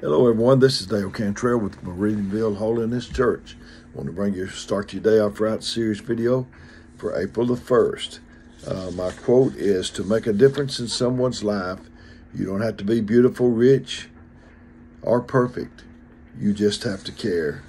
Hello, everyone. This is Dale Cantrell with Meridianville Holiness Church. I want to bring you start your day off right series video for April the 1st. Uh, my quote is to make a difference in someone's life, you don't have to be beautiful, rich, or perfect. You just have to care.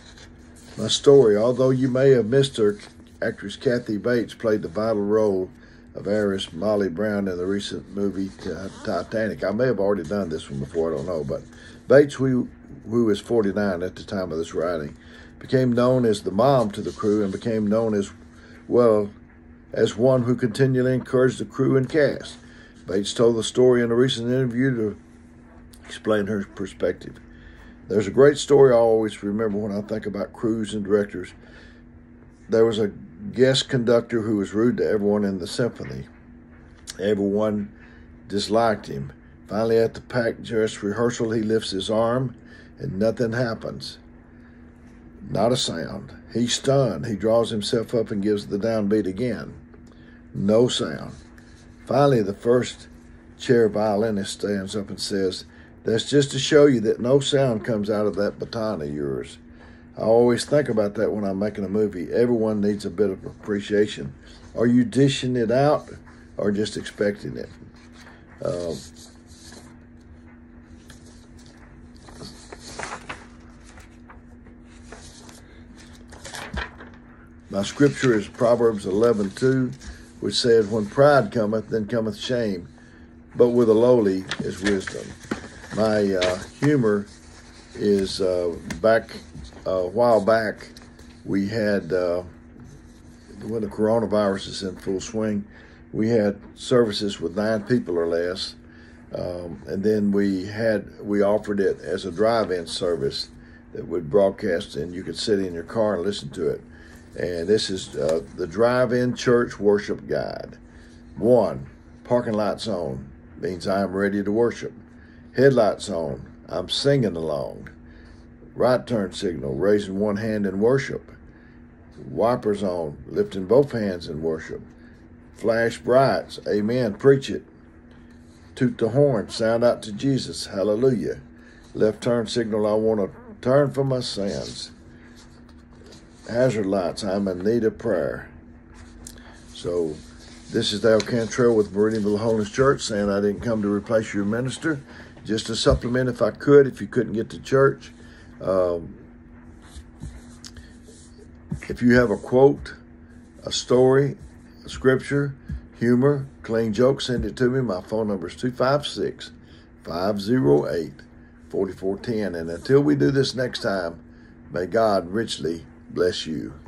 My story, although you may have missed her, actress Kathy Bates played the vital role of heiress Molly Brown in the recent movie uh, Titanic. I may have already done this one before, I don't know, but Bates, who, who was 49 at the time of this writing, became known as the mom to the crew and became known as, well, as one who continually encouraged the crew and cast. Bates told the story in a recent interview to explain her perspective. There's a great story I always remember when I think about crews and directors. There was a guest conductor who was rude to everyone in the symphony. Everyone disliked him. Finally, at the packed dress rehearsal, he lifts his arm and nothing happens. Not a sound. He's stunned. He draws himself up and gives the downbeat again. No sound. Finally, the first chair violinist stands up and says, That's just to show you that no sound comes out of that baton of yours. I always think about that when I'm making a movie. Everyone needs a bit of appreciation. Are you dishing it out or just expecting it? Uh, My scripture is Proverbs 11 2, which says, When pride cometh, then cometh shame, but with the lowly is wisdom. My uh, humor is uh, back a while back, we had, uh, when the coronavirus is in full swing, we had services with nine people or less. Um, and then we had we offered it as a drive-in service that would broadcast and you could sit in your car and listen to it and this is uh, the drive-in church worship guide. One, parking lights on means I am ready to worship. Headlights on, I'm singing along. Right turn signal, raising one hand in worship. Wipers on, lifting both hands in worship. Flash brights, amen, preach it. Toot the horn, sound out to Jesus, hallelujah. Left turn signal, I want to turn from my sins hazard lights. I'm in need of prayer. So this is Dale Cantrell with Meridianville Holiness Church saying I didn't come to replace your minister, just to supplement if I could, if you couldn't get to church. Um, if you have a quote, a story, a scripture, humor, clean joke, send it to me. My phone number is 256 508 4410. And until we do this next time, may God richly bless you.